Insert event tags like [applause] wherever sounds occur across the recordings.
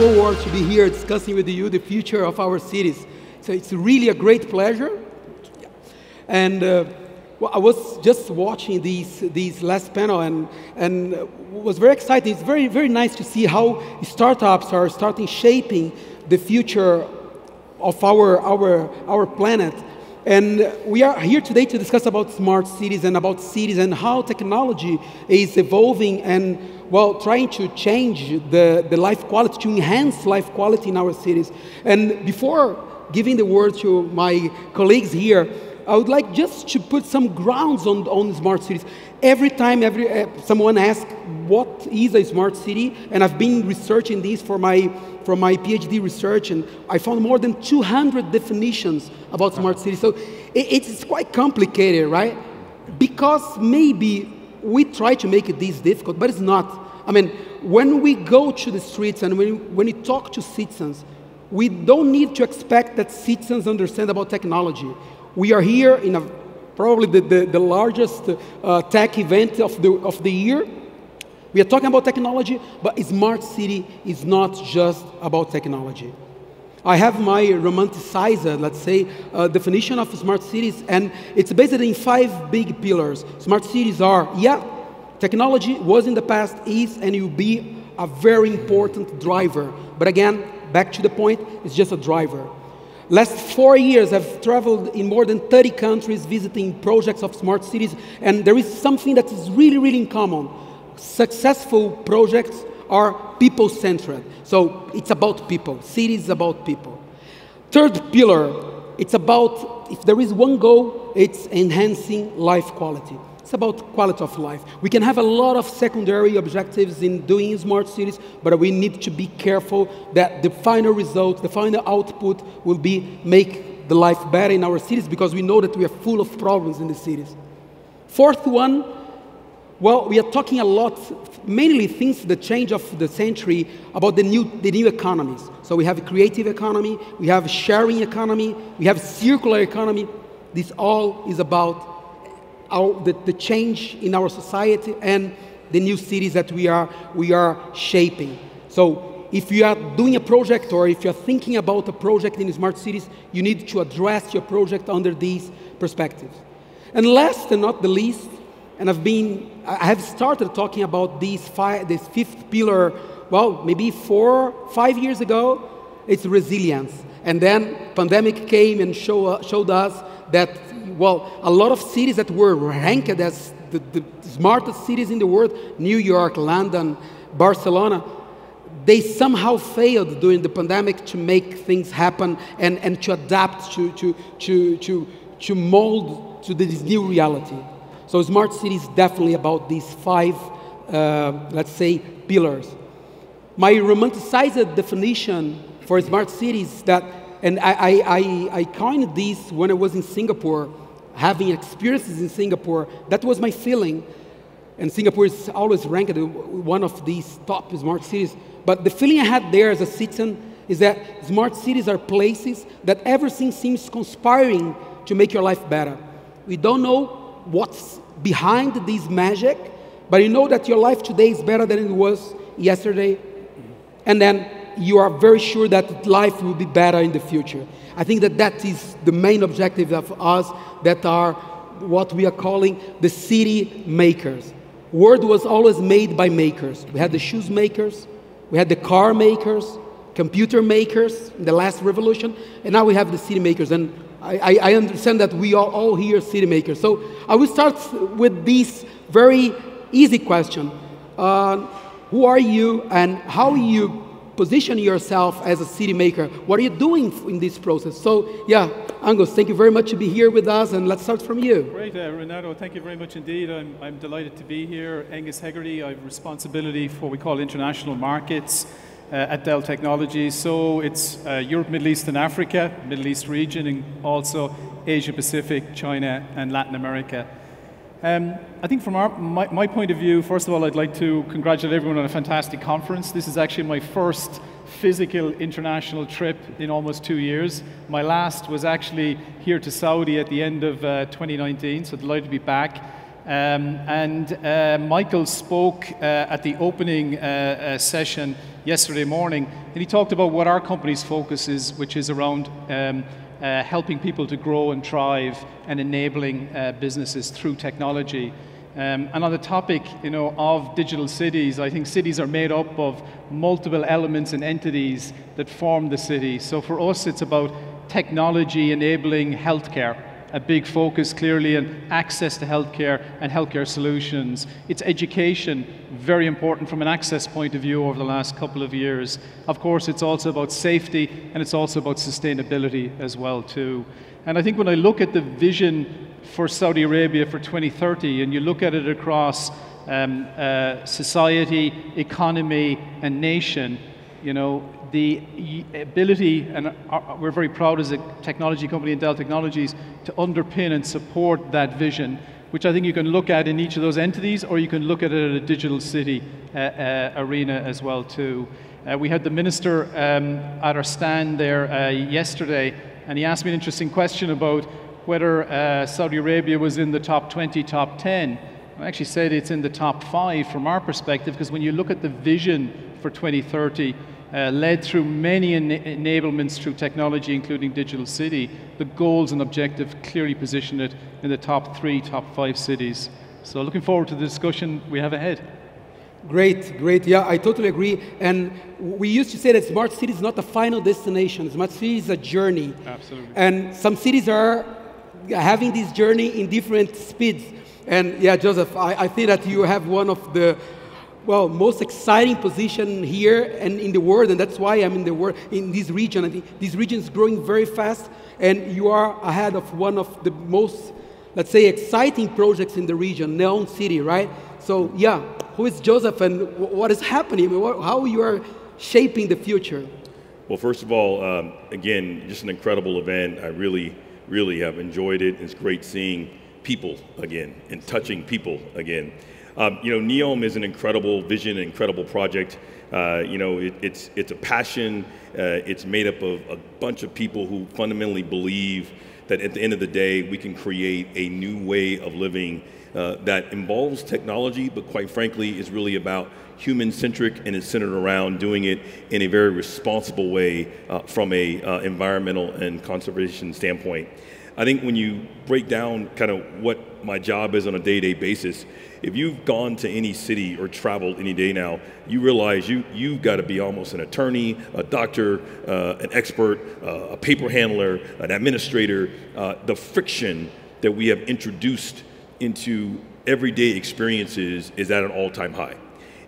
looking forward to be here discussing with you the future of our cities. So it's really a great pleasure. And uh, well, I was just watching these, these last panel and, and was very excited. It's very, very nice to see how startups are starting shaping the future of our, our, our planet. And we are here today to discuss about smart cities and about cities and how technology is evolving and, well, trying to change the, the life quality, to enhance life quality in our cities. And before giving the word to my colleagues here, I would like just to put some grounds on, on smart cities. Every time every, uh, someone asks, what is a smart city? And I've been researching this for my, for my PhD research, and I found more than 200 definitions about smart cities. So it, it's quite complicated, right? Because maybe we try to make it this difficult, but it's not. I mean, when we go to the streets and when, when we talk to citizens, we don't need to expect that citizens understand about technology. We are here in a, probably the, the, the largest uh, tech event of the, of the year. We are talking about technology, but smart city is not just about technology. I have my romanticized, let's say, uh, definition of smart cities, and it's based in five big pillars. Smart cities are, yeah, technology was in the past, is, and will be a very important driver. But again, back to the point, it's just a driver. Last four years, I've traveled in more than 30 countries visiting projects of smart cities, and there is something that is really, really in common. Successful projects are people centered. So it's about people. Cities about people. Third pillar, it's about, if there is one goal, it's enhancing life quality. It's about quality of life. We can have a lot of secondary objectives in doing smart cities, but we need to be careful that the final result, the final output will be make the life better in our cities because we know that we are full of problems in the cities. Fourth one, well, we are talking a lot, mainly since the change of the century, about the new, the new economies. So we have a creative economy, we have a sharing economy, we have circular economy. This all is about our, the, the change in our society and the new cities that we are, we are shaping. So if you are doing a project or if you're thinking about a project in smart cities, you need to address your project under these perspectives. And last and not the least, and I've been, I have started talking about this fifth pillar, well, maybe four, five years ago, it's resilience. And then pandemic came and show, uh, showed us that well, a lot of cities that were ranked as the, the smartest cities in the world, New York, London, Barcelona, they somehow failed during the pandemic to make things happen and, and to adapt, to, to, to, to, to mold to this new reality. So smart city is definitely about these five, uh, let's say, pillars. My romanticized definition for smart cities that, and I, I, I, I coined this when I was in Singapore, having experiences in Singapore, that was my feeling. And Singapore is always ranked one of these top smart cities. But the feeling I had there as a citizen is that smart cities are places that everything seems conspiring to make your life better. We don't know what's behind this magic, but you know that your life today is better than it was yesterday. And then you are very sure that life will be better in the future. I think that that is the main objective of us that are what we are calling the city makers. World was always made by makers. We had the shoes makers, we had the car makers, computer makers in the last revolution, and now we have the city makers. And I, I understand that we are all here city makers. So I will start with this very easy question. Uh, who are you and how you position yourself as a city maker. What are you doing in this process? So, yeah, Aongus, thank you very much to be here with us, and let's start from you. Great, uh, Renato, thank you very much indeed. I'm, I'm delighted to be here. Aongus Hegarty, I have responsibility for what we call international markets. Uh, at Dell Technologies. So it's uh, Europe, Middle East, and Africa, Middle East region, and also Asia Pacific, China, and Latin America. Um, I think from our, my, my, point of view, first of all, I'd like to congratulate everyone on a fantastic conference. This is actually my first physical international trip in almost two years. My last was actually here to Saudi at the end of uh, 2019, so delighted to be back. Um, and uh, Michael spoke uh, at the opening uh, uh, session yesterday morning, and he talked about what our company's focus is, which is around um, uh, helping people to grow and thrive and enabling uh, businesses through technology. Um, and on the topic, you know, of digital cities, I think cities are made up of multiple elements and entities that form the city. So for us, it's about technology enabling healthcare a big focus clearly on access to healthcare and healthcare solutions. It's education, very important from an access point of view over the last couple of years. Of course, it's also about safety and it's also about sustainability as well too. And I think when I look at the vision for Saudi Arabia for 2030 and you look at it across um, uh, society, economy, and nation, you know, the ability, and we're very proud as a technology company in Dell Technologies, to underpin and support that vision, which I think you can look at in each of those entities, or you can look at it at a digital city uh, uh, arena as well too. Uh, we had the minister um, at our stand there uh, yesterday, and he asked me an interesting question about whether uh, Saudi Arabia was in the top 20, top 10. I actually said it's in the top five from our perspective, because when you look at the vision for 2030, uh, led through many en enablements through technology, including Digital City, the goals and objective clearly position it in the top three, top five cities. So looking forward to the discussion we have ahead. Great, great. Yeah, I totally agree. And we used to say that smart city is not the final destination. Smart city is a journey. Absolutely. And some cities are having this journey in different speeds. And yeah, Joseph, I, I think that you have one of the well, most exciting position here and in the world, and that's why I'm in the world in this region. I think this region is growing very fast, and you are ahead of one of the most, let's say, exciting projects in the region, Neom City, right? So, yeah, who is Joseph, and what is happening? How you are shaping the future? Well, first of all, um, again, just an incredible event. I really, really have enjoyed it. It's great seeing people again and touching people again. Um, you know, Neom is an incredible vision, an incredible project. Uh, you know, it, it's, it's a passion. Uh, it's made up of a bunch of people who fundamentally believe that at the end of the day, we can create a new way of living uh, that involves technology, but quite frankly, is really about human centric and is centered around doing it in a very responsible way uh, from a uh, environmental and conservation standpoint. I think when you break down kind of what my job is on a day-to-day basis, if you've gone to any city or traveled any day now, you realize you, you've got to be almost an attorney, a doctor, uh, an expert, uh, a paper handler, an administrator. Uh, the friction that we have introduced into everyday experiences is at an all-time high.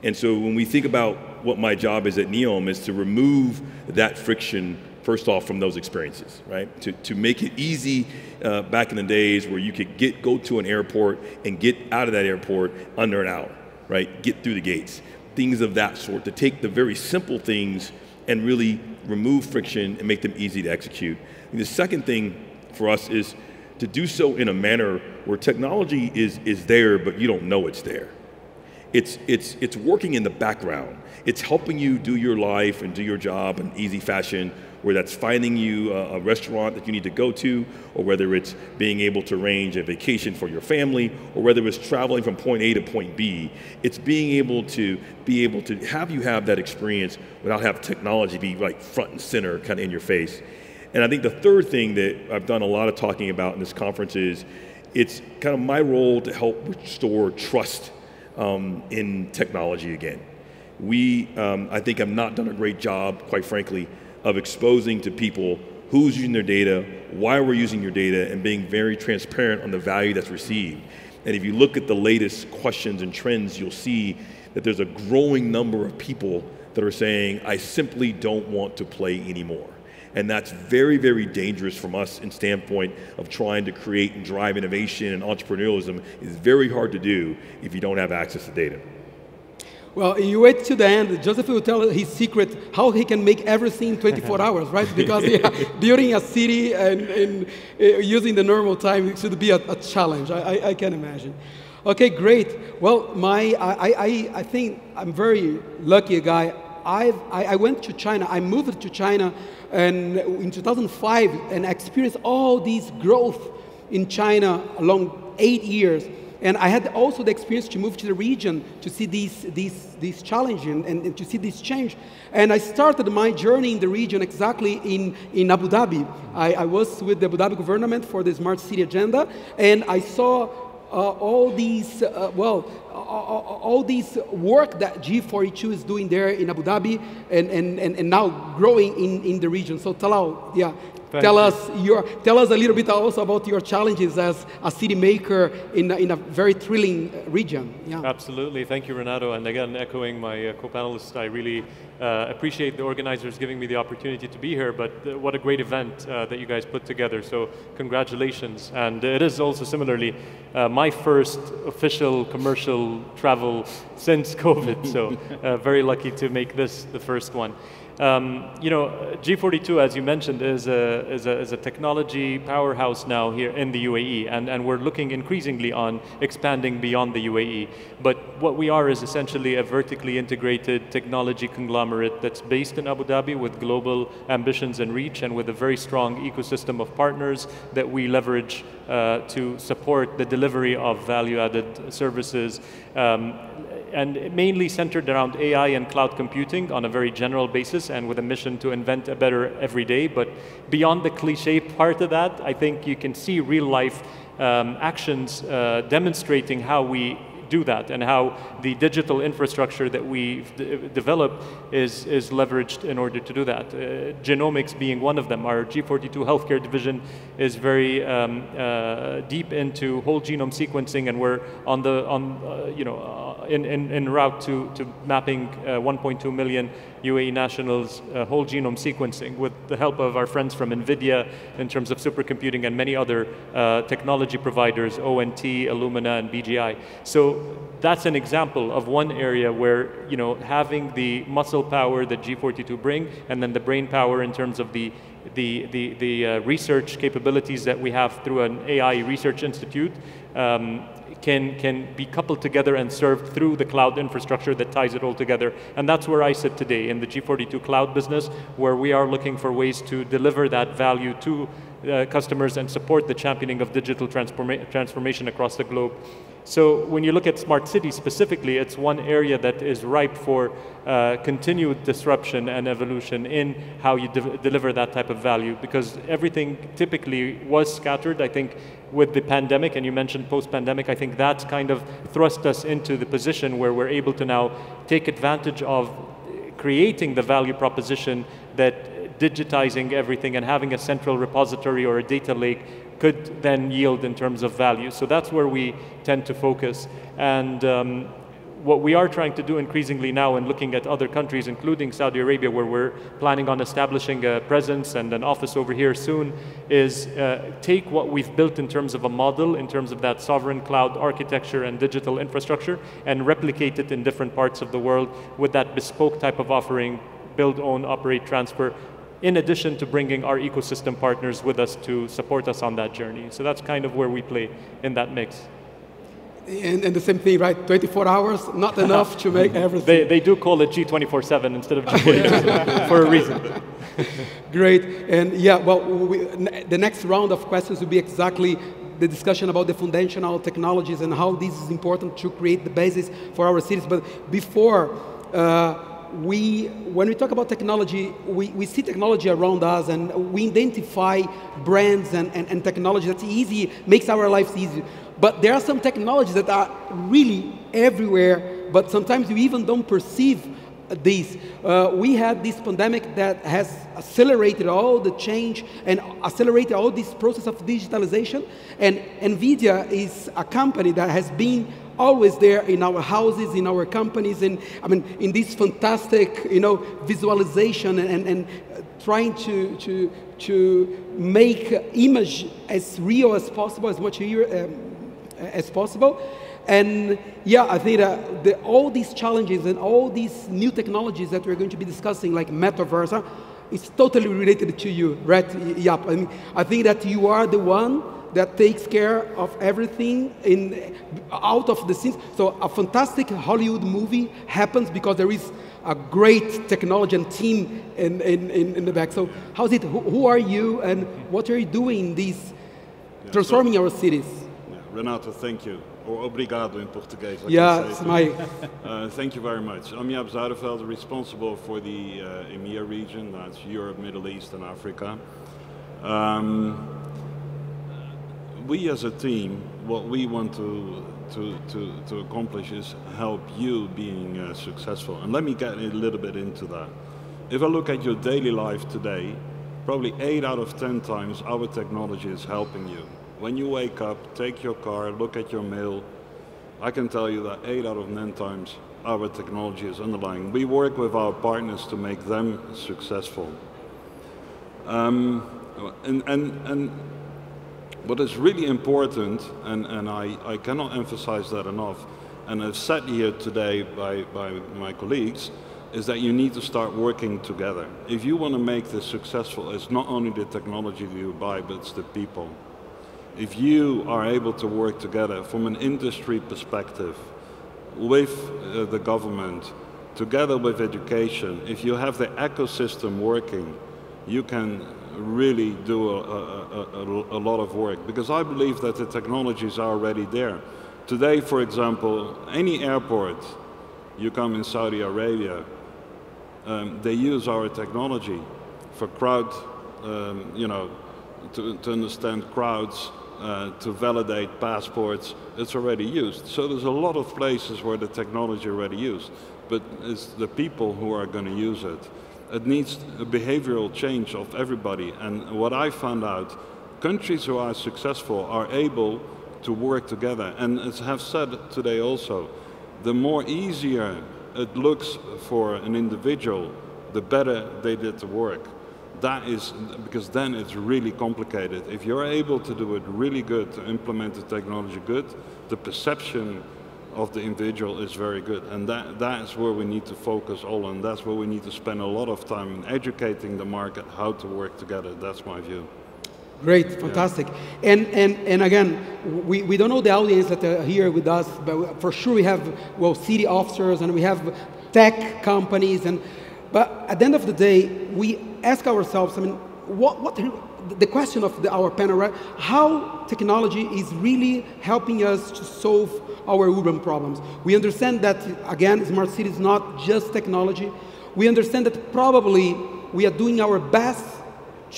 And so when we think about what my job is at Neom is to remove that friction first off from those experiences, right? To, to make it easy uh, back in the days where you could get go to an airport and get out of that airport under an hour, right? Get through the gates, things of that sort. To take the very simple things and really remove friction and make them easy to execute. And the second thing for us is to do so in a manner where technology is is there, but you don't know it's there. It's it's it's working in the background. It's helping you do your life and do your job in easy fashion where that's finding you a, a, restaurant that you need to go to, or whether it's being able to arrange a vacation for your family, or whether it's traveling from point A to point B. It's being able to be able to have you have that experience without having technology be like front and center, kind of in your face. And I think the third thing that I've done a lot of talking about in this conference is it's kind of my role to help restore trust um, in technology again. We, um, I think, have not done a great job, quite frankly, of exposing to people who's using their data, why we're using your data, and being very transparent on the value that's received. And if you look at the latest questions and trends, you'll see that there's a growing number of people that are saying, I simply don't want to play anymore. And that's very, very dangerous from us in standpoint of trying to create and drive innovation and entrepreneurialism is very hard to do if you don't have access to data. Well, you wait to the end. Joseph will tell his secret how he can make everything 24 [laughs] hours, right? Because yeah, [laughs] building a city and, and uh, using the normal time should be a, a challenge. I, I, I, can imagine. Okay, great. Well, my I, I, I think I'm very lucky guy. I've, I, I went to China. I moved to China and in 2005 and experienced all this growth in China along eight years. And I had also the experience to move to the region to see these, these, these challenge and, and, to see this change. And I started my journey in the region exactly in, in Abu Dhabi. I, I was with the Abu Dhabi government for the Smart City Agenda, and I saw uh, all these, uh, well, all, all these work that G42 is doing there in Abu Dhabi and, and, and, and now growing in, in the region. So Talal, yeah, Thank tell you. us your, tell us a little bit also about your challenges as a city maker in a, in a very thrilling region. Yeah. Absolutely. Thank you, Renato. And again, echoing my uh, co-panelists, I really uh, appreciate the organizers giving me the opportunity to be here, but uh, what a great event uh, that you guys put together. So congratulations. And it is also similarly uh, my first official commercial travel since [laughs] COVID. So uh, very lucky to make this the first one. Um, you know, G42, as you mentioned, is a, is, a, is a technology powerhouse now here in the UAE, and, and we're looking increasingly on expanding beyond the UAE. But what we are is essentially a vertically integrated technology conglomerate that's based in Abu Dhabi with global ambitions and reach, and with a very strong ecosystem of partners that we leverage uh, to support the delivery of value-added services. Um, and mainly centered around AI and cloud computing on a very general basis and with a mission to invent a better every day. But beyond the cliche part of that, I think you can see real life um, actions uh, demonstrating how we do that and how the digital infrastructure that we develop is, is leveraged in order to do that. Uh, genomics being one of them. Our G42 healthcare division is very um, uh, deep into whole genome sequencing and we're on the, on, uh, you know, uh, in, in, in route to, to mapping uh, 1.2 million UAE nationals uh, whole genome sequencing with the help of our friends from NVIDIA in terms of supercomputing and many other technology providers, ONT, Illumina, and BGI. So that's an example of one area where you know having the muscle power that G42 bring and then the brain power in terms of the the, the, the uh, research capabilities that we have through an AI research institute um, can, can be coupled together and served through the cloud infrastructure that ties it all together. And that's where I sit today in the G42 cloud business, where we are looking for ways to deliver that value to uh, customers and support the championing of digital transforma transformation across the globe. So when you look at smart cities specifically, it's one area that is ripe for uh, continued disruption and evolution in how you de deliver that type of value because everything typically was scattered. I think with the pandemic, and you mentioned post-pandemic, I think that's kind of thrust us into the position where we're able to now take advantage of creating the value proposition that digitizing everything and having a central repository or a data lake could then yield in terms of value. So that's where we tend to focus. And um, what we are trying to do increasingly now and looking at other countries, including Saudi Arabia, where we're planning on establishing a presence and an office over here soon, is uh, take what we've built in terms of a model, in terms of that sovereign cloud architecture and digital infrastructure, and replicate it in different parts of the world with that bespoke type of offering, build, own, operate, transfer, in addition to bringing our ecosystem partners with us to support us on that journey. So that's kind of where we play in that mix. And, and the same thing, right? 24 hours, not enough to make [laughs] everything. They, they do call it G24-7 instead of G42 [laughs] for a reason. [laughs] Great. And yeah, well, we, the next round of questions will be exactly the discussion about the foundational technologies and how this is important to create the basis for our cities. But before, uh, we, when we talk about technology, we, we see technology around us and we identify brands and, and, and technology that's easy, makes our lives easy. But there are some technologies that are really everywhere, but sometimes you even don't perceive these. Uh, we had this pandemic that has accelerated all the change and accelerated all this process of digitalization. And NVIDIA is a company that has been always there in our houses, in our companies, and I mean, in this fantastic, you know, visualization and, and, trying to, to, to make image as real as possible, as much um, as possible. And yeah, I think that the, all these challenges and all these new technologies that we're going to be discussing, like metaverse, is totally related to you, right? Yep. I, mean, I think that you are the one that takes care of everything in, out of the scenes. So a fantastic Hollywood movie happens because there is a great technology and team in, in, in, in the back. So how's it, who, who, are you and what are you doing in these, yeah, transforming so, our cities? Yeah, Renato, thank you. or obrigado in Portuguese. I Yeah, it's my [laughs] Uh, thank you very much. I'm Jaap Zuiderveld, responsible for the uh, EMEA region, that's Europe, Middle East, and Africa. Um, we as a team, what we want to, to, to, to accomplish is help you being uh, successful. And let me get a little bit into that. If I look at your daily life today, probably 8 out of 10 times our technology is helping you. When you wake up, take your car, look at your mail, I can tell you that 8 out of 10 times our technology is underlying. We work with our partners to make them successful. Um, and, and, and what is really important, and, and I, I cannot emphasize that enough, and I've said here today by, by my colleagues, is that you need to start working together. If you want to make this successful, it's not only the technology that you buy, but it's the people. If you are able to work together from an industry perspective, with uh, the government, together with education, if you have the ecosystem working, you can really do a, a, a, a, lot of work. Because I believe that the technologies are already there. Today, for example, any airport, you come in Saudi Arabia, um, they use our technology for crowd, um, you know, to, to understand crowds, uh, to validate passports, it's already used. So there's a lot of places where the technology already used, but it's the people who are going to use it. It needs a behavioral change of everybody. And what I found out, countries who are successful are able to work together. And as I have said today also, the more easier it looks for an individual, the better they did the work that is because then it's really complicated. If you're able to do it really good, to implement the technology good, the perception of the individual is very good. And that, that is where we need to focus all on. That's where we need to spend a lot of time in educating the market how to work together. That's my view. Great, fantastic. Yeah. And, and, and again, we, we don't know the audience that are here with us, but for sure we have, well, city officers and we have tech companies. and But at the end of the day, we ask ourselves, I mean, what, what the question of the, our panel, right? How technology is really helping us to solve our urban problems. We understand that, again, smart city is not just technology. We understand that probably we are doing our best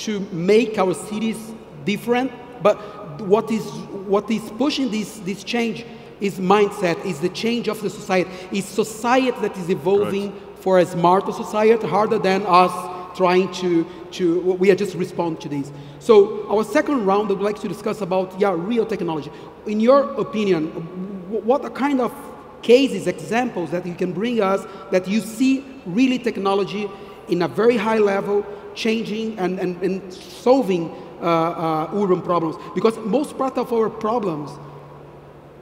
to make our cities different, but what is, what is pushing this, this change is mindset, is the change of the society, is society that is evolving right. for a smarter society harder than us trying to, to we are just respond to these. So our second round, I would like to discuss about, yeah, real technology. In your opinion, what kind of cases, examples that you can bring us that you see really technology in a very high level changing and, and, and solving uh, uh, urban problems? Because most part of our problems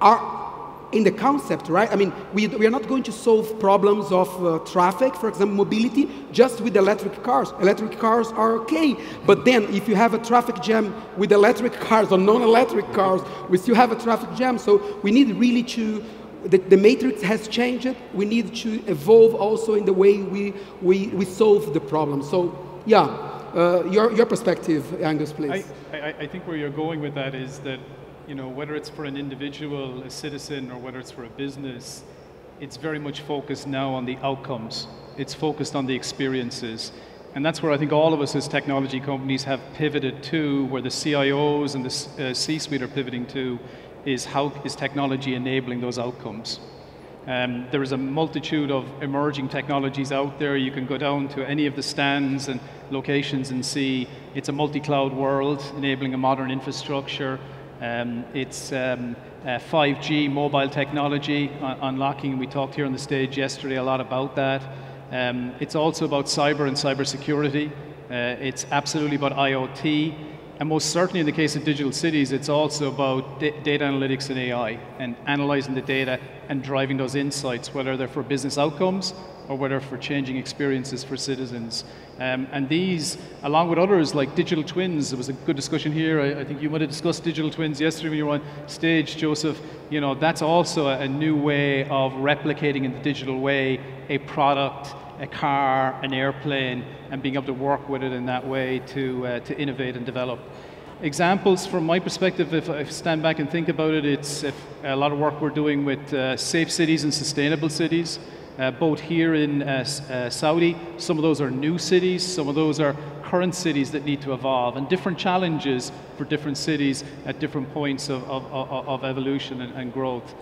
are in the concept, right? I mean, we, we are not going to solve problems of uh, traffic, for example, mobility, just with electric cars. Electric cars are okay, but then if you have a traffic jam with electric cars or non-electric cars, we still have a traffic jam. So we need really to, the, the matrix has changed. We need to evolve also in the way we, we, we solve the problem. So yeah, uh, your, your perspective, Aongus, please. I, I, I think where you're going with that is that you know, whether it's for an individual, a citizen, or whether it's for a business, it's very much focused now on the outcomes. It's focused on the experiences. And that's where I think all of us as technology companies have pivoted to, where the CIOs and the uh, C-suite are pivoting to, is how is technology enabling those outcomes. Um, there is a multitude of emerging technologies out there. You can go down to any of the stands and locations and see it's a multi-cloud world, enabling a modern infrastructure. Um, it's um, uh, 5G mobile technology un unlocking. We talked here on the stage yesterday a lot about that. Um, it's also about cyber and cybersecurity. Uh, it's absolutely about IoT. And most certainly in the case of digital cities, it's also about data analytics and AI and analyzing the data and driving those insights, whether they're for business outcomes or whether for changing experiences for citizens. Um, and these, along with others like digital twins, there was a good discussion here. I, I, think you might have discussed digital twins yesterday when you were on stage, Joseph. You know, that's also a, a new way of replicating in the digital way a product, a car, an airplane, and being able to work with it in that way to, uh, to innovate and develop. examples from my perspective, if I stand back and think about it, it's a lot of work we're doing with uh, safe cities and sustainable cities, uh, both here in uh, uh, Saudi. Some of those are new cities, some of those are current cities that need to evolve, and different challenges for different cities at different points of, of, of evolution and, and growth.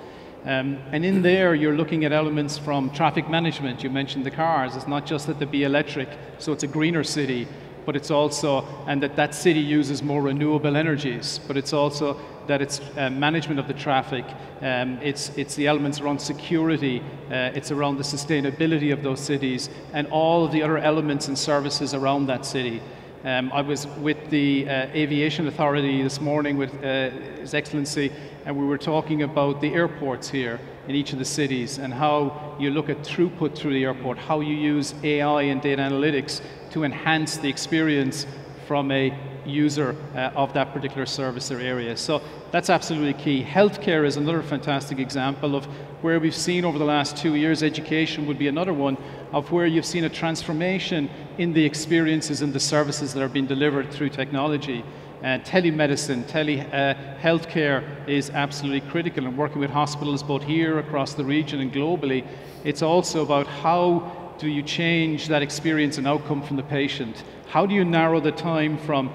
Um, and in there, you're looking at elements from traffic management. You mentioned the cars. It's not just that they be electric, so it's a greener city, but it's also, and that that city uses more renewable energies, but it's also that it's uh, management of the traffic, um, it's, it's the elements around security, uh, it's around the sustainability of those cities, and all of the other elements and services around that city. Um, I was with the uh, Aviation Authority this morning with uh, His Excellency, and we were talking about the airports here in each of the cities and how you look at throughput through the airport, how you use AI and data analytics to enhance the experience from a user uh, of that particular service or area. So that's absolutely key. Healthcare is another fantastic example of where we've seen over the last two years, education would be another one, of where you've seen a transformation in the experiences and the services that are being delivered through technology. Uh, telemedicine, tele uh, is absolutely critical and working with hospitals both here across the region and globally. It's also about how do you change that experience and outcome from the patient? How do you narrow the time from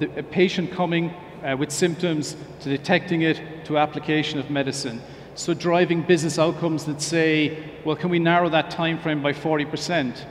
the patient coming uh, with symptoms to detecting it to application of medicine? So driving business outcomes that say, well, can we narrow that time frame by 40%?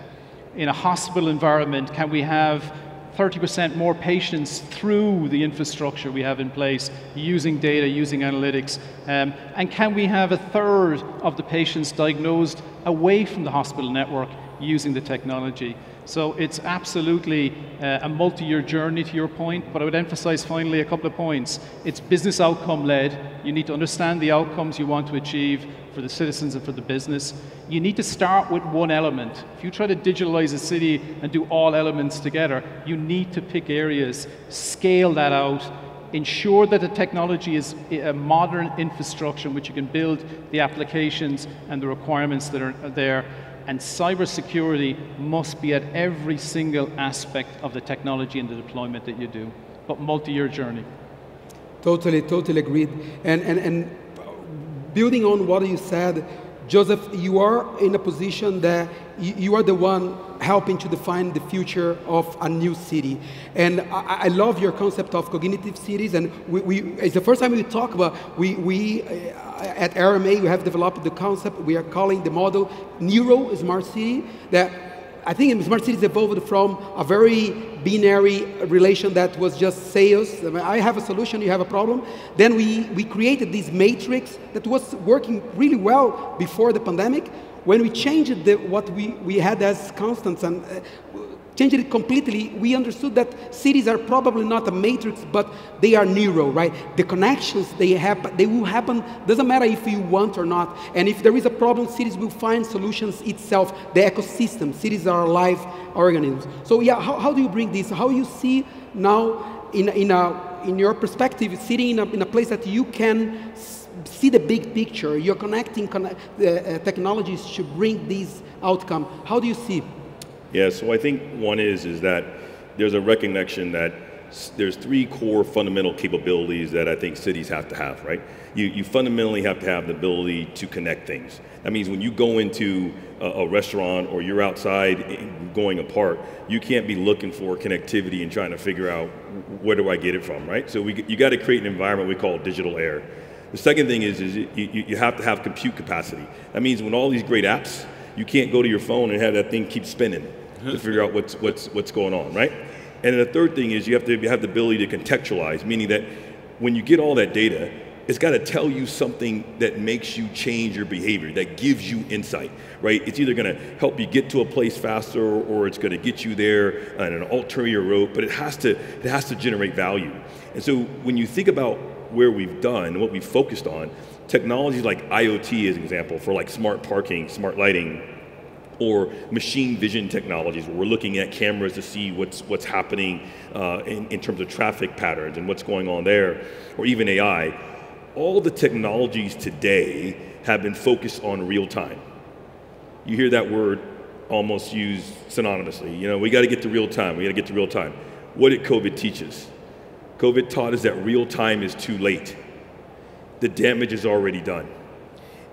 In a hospital environment, can we have 30% more patients through the infrastructure we have in place using data, using analytics? Um, and can we have a third of the patients diagnosed away from the hospital network using the technology? So it's absolutely uh, a multi-year journey to your point, but I would emphasize finally a couple of points. It's business outcome led. You need to understand the outcomes you want to achieve for the citizens and for the business. You need to start with one element. If you try to digitalize a city and do all elements together, you need to pick areas, scale that out, ensure that the technology is a modern infrastructure in which you can build the applications and the requirements that are there and cybersecurity must be at every single aspect of the technology and the deployment that you do, but multi-year journey. Totally, totally agreed. And, and, and building on what you said, Joseph, you are in a position that you, are the one helping to define the future of a new city. And I, I love your concept of cognitive cities. And we, we, it's the first time we talk about, we, we uh, at RMA, we have developed the concept, we are calling the model Neuro Smart City, that I think smart cities evolved from a very binary relation that was just sales. I have a solution, you have a problem. Then we, we created this matrix that was working really well before the pandemic. When we changed the, what we, we had as constants and uh, changed it completely, we understood that cities are probably not a matrix, but they are neuro, right? The connections they have, they will happen, doesn't matter if you want or not. And if there is a problem, cities will find solutions itself, the ecosystem. Cities are live organisms. So yeah, how, how do you bring this? How you see now in, in, a, in your perspective, sitting in a, in a place that you can see the big picture, you're connecting connect, uh, uh, technologies to bring this outcome. How do you see? Yeah, so I think one is is that there's a recognition that there's three core fundamental capabilities that I think cities have to have, right? You, you fundamentally have to have the ability to connect things. That means when you go into a, a restaurant or you're outside eh, going apart, you can't be looking for connectivity and trying to figure out where do I get it from, right? So we, you got to create an environment we call digital air. The second thing is, is you, you have to have compute capacity. That means when all these great apps, you can't go to your phone and have that thing keep spinning to figure out what's, what's, what's going on, right? And then the third thing is you have to have the ability to contextualize, meaning that when you get all that data, it's got to tell you something that makes you change your behavior, that gives you insight, right? It's either going to help you get to a place faster or it's going to get you there on an ulterior route, but it has to it has to generate value. And so when you think about where we've done, and what we've focused on, technologies like IoT as an example for like smart parking, smart lighting, or machine vision technologies where we're looking at cameras to see what's, what's happening uh, in, in terms of traffic patterns and what's going on there, or even AI. All the technologies today have been focused on real time. You hear that word almost used synonymously. You know, we got to get to real time. We got to get to real time. What did COVID teach us? COVID taught us that real time is too late. The damage is already done.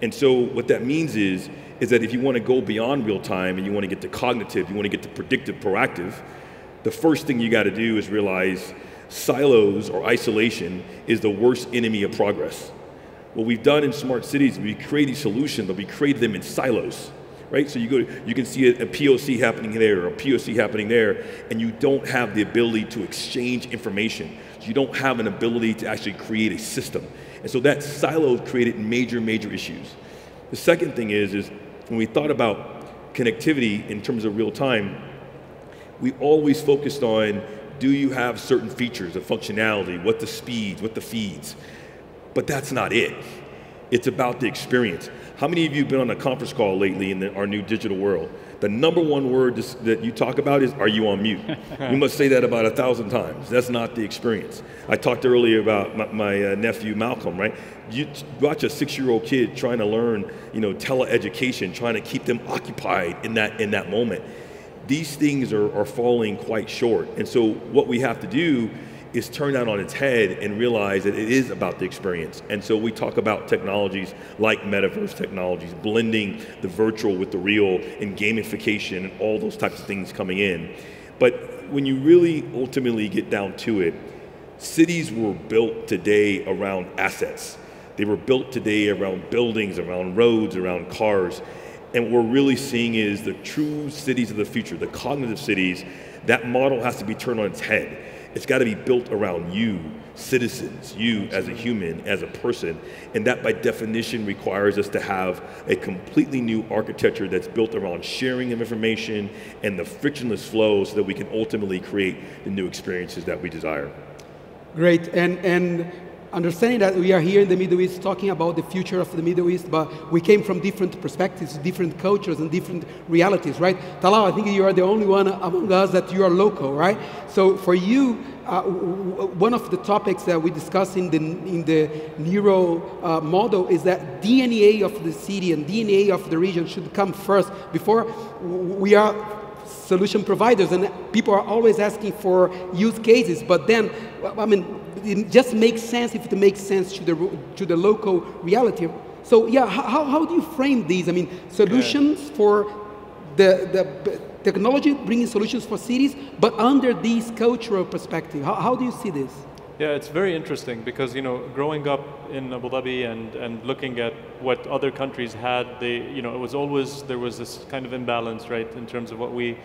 And so what that means is, is that if you want to go beyond real time and you want to get to cognitive, you want to get to predictive, proactive, the first thing you got to do is realize silos or isolation is the worst enemy of progress. What we've done in smart cities, we create these solutions, but we create them in silos right? So you go, you can see a, a, POC happening there or a POC happening there, and you don't have the ability to exchange information. You don't have an ability to actually create a system. And so that silo created major, major issues. The second thing is, is when we thought about connectivity in terms of real time, we always focused on do you have certain features of functionality, what the speeds, what the feeds. But that's not it. It's about the experience. How many of you have been on a conference call lately in the, our new digital world? The number one word that you talk about is, are you on mute? [laughs] you must say that about a thousand times. That's not the experience. I talked earlier about my, my uh, nephew Malcolm, right? You watch a six-year-old kid trying to learn, you know, teleeducation, trying to keep them occupied in that, in that moment. These things are, are falling quite short. And so what we have to do is turned that on its head and realize that it is about the experience. And so we talk about technologies like metaverse technologies, blending the virtual with the real and gamification and all those types of things coming in. But when you really ultimately get down to it, cities were built today around assets. They were built today around buildings, around roads, around cars. And what we're really seeing is the true cities of the future, the cognitive cities, that model has to be turned on its head it's got to be built around you, citizens, you as a human, as a person. And that by definition requires us to have a completely new architecture that's built around sharing of information and the frictionless flow so that we can ultimately create the new experiences that we desire. Great. And, and understanding that we are here in the Middle East talking about the future of the Middle East, but we came from different perspectives, different cultures, and different realities, right? Talal, I think you are the only one among us that you are local, right? So for you, uh, one of the topics that we discuss in the, in the Neuro uh, model is that DNA of the city and DNA of the region should come first before we are solution providers and people are always asking for use cases but then i mean it just makes sense if it makes sense to the, to the local reality. So yeah, how, how do you frame these? I mean, solutions yeah. for the, the technology bringing solutions for cities, but under this cultural perspective. How, how do you see this? Yeah, it's very interesting because you know, growing up in Abu Dhabi and, and looking at what other countries had, they you know, it was always there was this kind of imbalance, right, in terms of what we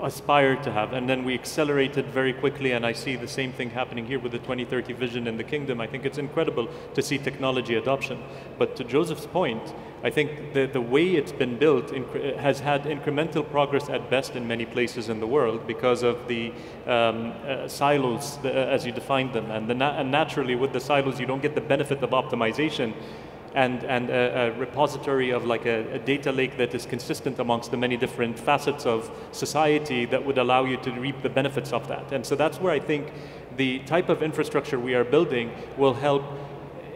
aspired to have. And then we accelerated very quickly, and I see the same thing happening here with the 2030 vision in the kingdom. I think it's incredible to see technology adoption. But to Joseph's point, I think the, the way it's been built has had incremental progress at best in many places in the world because of the um, uh, silos, the, uh, as you defined them. And, the na and naturally, with the silos, you don't get the benefit of optimization and, and a, a repository of like a, a, data lake that is consistent amongst the many different facets of society that would allow you to reap the benefits of that. And so that's where I think the type of infrastructure we are building will help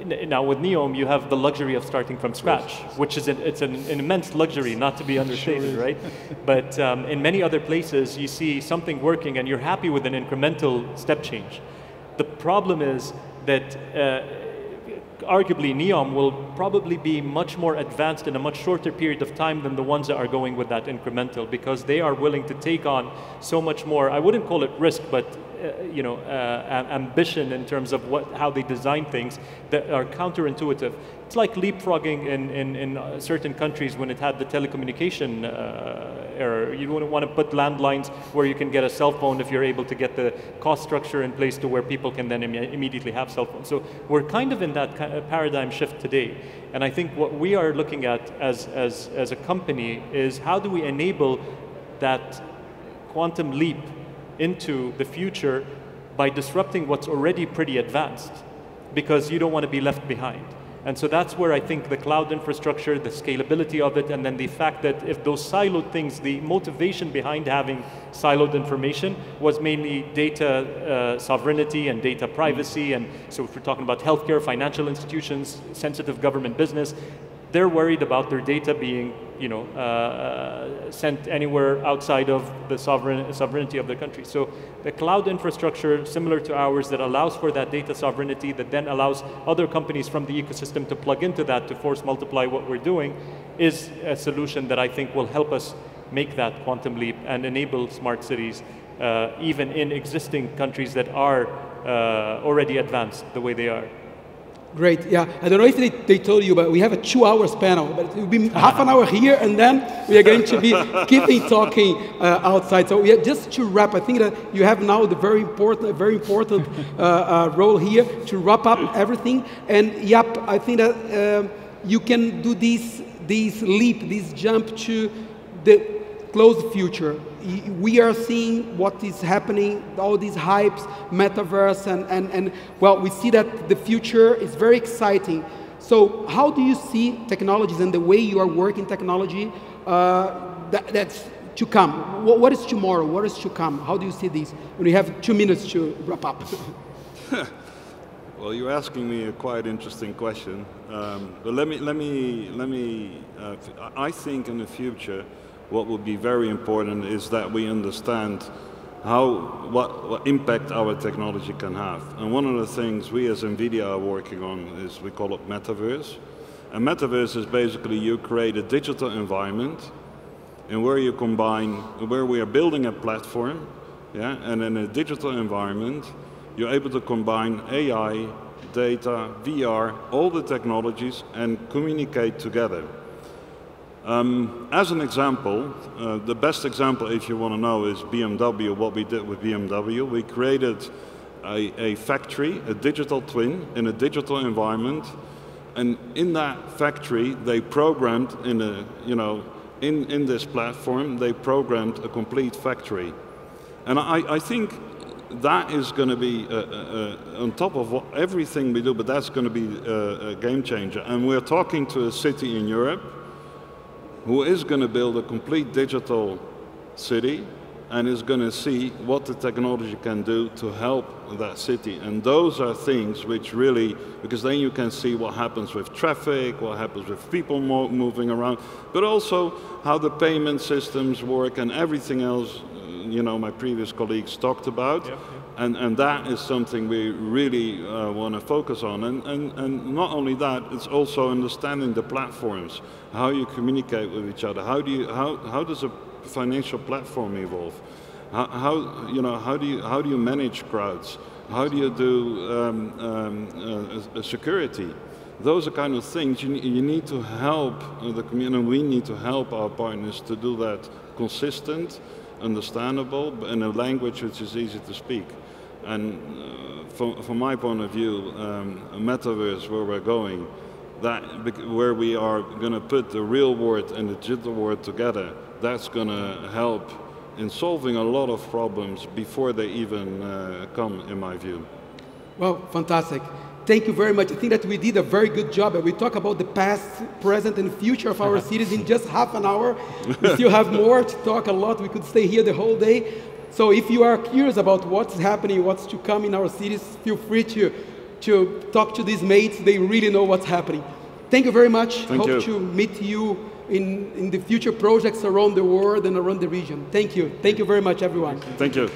now with Neom, you have the luxury of starting from scratch, which is an, it's an, an, immense luxury, not to be understated, sure right? but um, in many other places, you see something working and you're happy with an incremental step change. The problem is that uh, arguably Neom will probably be much more advanced in a much shorter period of time than the ones that are going with that incremental because they are willing to take on so much more, I wouldn't call it risk, but uh, you know, uh, ambition in terms of what, how they design things that are counterintuitive. It's like leapfrogging in, in, in uh, certain countries when it had the telecommunication uh, error. You wouldn't want to put landlines where you can get a cell phone if you're able to get the cost structure in place to where people can then Im immediately have cell phones. So we're kind of in that kind of paradigm shift today. And I think what we are looking at as, as, as a company is how do we enable that quantum leap into the future by disrupting what's already pretty advanced because you don't want to be left behind. And so that's where I think the cloud infrastructure, the scalability of it, and then the fact that if those siloed things, the motivation behind having siloed information was mainly data uh, sovereignty and data privacy. And so if we're talking about healthcare, financial institutions, sensitive government business, they're worried about their data being you know, uh, uh, sent anywhere outside of the sovereign, sovereignty of the country. So the cloud infrastructure, similar to ours, that allows for that data sovereignty, that then allows other companies from the ecosystem to plug into that to force multiply what we're doing, is a solution that I think will help us make that quantum leap and enable smart cities, uh, even in existing countries that are uh, already advanced the way they are. Great, yeah. I don't know if they, they told you, but we have a two hours panel, but it will be half an hour here, and then we are going to be [laughs] keeping talking uh, outside. So yeah, just to wrap, I think that you have now the very important, very important uh, uh, role here to wrap up everything. And yep, I think that um, you can do this, this leap, this jump to the close future we are seeing what is happening, all these hypes, metaverse, and, and, and well, we see that the future is very exciting. So how do you see technologies and the way you are working technology uh, that, that's to come? What, what is tomorrow? What is to come? How do you see this? When you have two minutes to wrap up. [laughs] well, you're asking me a quite interesting question. Um, but let me, let me, let me uh, I think in the future, what will be very important is that we understand how, what, what, impact our technology can have. And one of the things we as NVIDIA are working on is we call it metaverse. And metaverse is basically you create a digital environment and where you combine, where we are building a platform, yeah, and in a digital environment, you're able to combine AI, data, VR, all the technologies and communicate together. Um, as an example, uh, the best example if you want to know is BMW, what we did with BMW. We created a, a factory, a digital twin in a digital environment, and in that factory they programmed in a, you know, in, in this platform, they programmed a complete factory. And I, I think that is going to be uh, uh, uh, on top of what, everything we do, but that's going to be a, a game changer. And we're talking to a city in Europe who is going to build a complete digital city and is going to see what the technology can do to help that city. And those are things which really, because then you can see what happens with traffic, what happens with people moving around, but also how the payment systems work and everything else, uh, you know, my previous colleagues talked about. And, and that is something we really uh, want to focus on. And, and, and not only that, it's also understanding the platforms, how you communicate with each other, how, do you, how, how does a financial platform evolve? How, how, you know, how, do you, how do you manage crowds? How do you do um, um, uh, security? Those are kind of things you, you need to help the community, we need to help our partners to do that consistent, understandable, in a language which is easy to speak. And uh, from, from, my point of view, um, a metaverse where we're going, that where we are going to put the real world and the digital world together, that's going to help in solving a lot of problems before they even uh, come, in my view. Well, fantastic. Thank you very much. I think that we did a very good job. We talk about the past, present, and future of our [laughs] cities in just half an hour. We still have more to talk a lot. We could stay here the whole day. So if you are curious about what's happening, what's to come in our cities, feel free to, to talk to these mates. They really know what's happening. Thank you very much. Thank Hope you. to meet you in, in the future projects around the world and around the region. Thank you. Thank you very much, everyone. Thank you.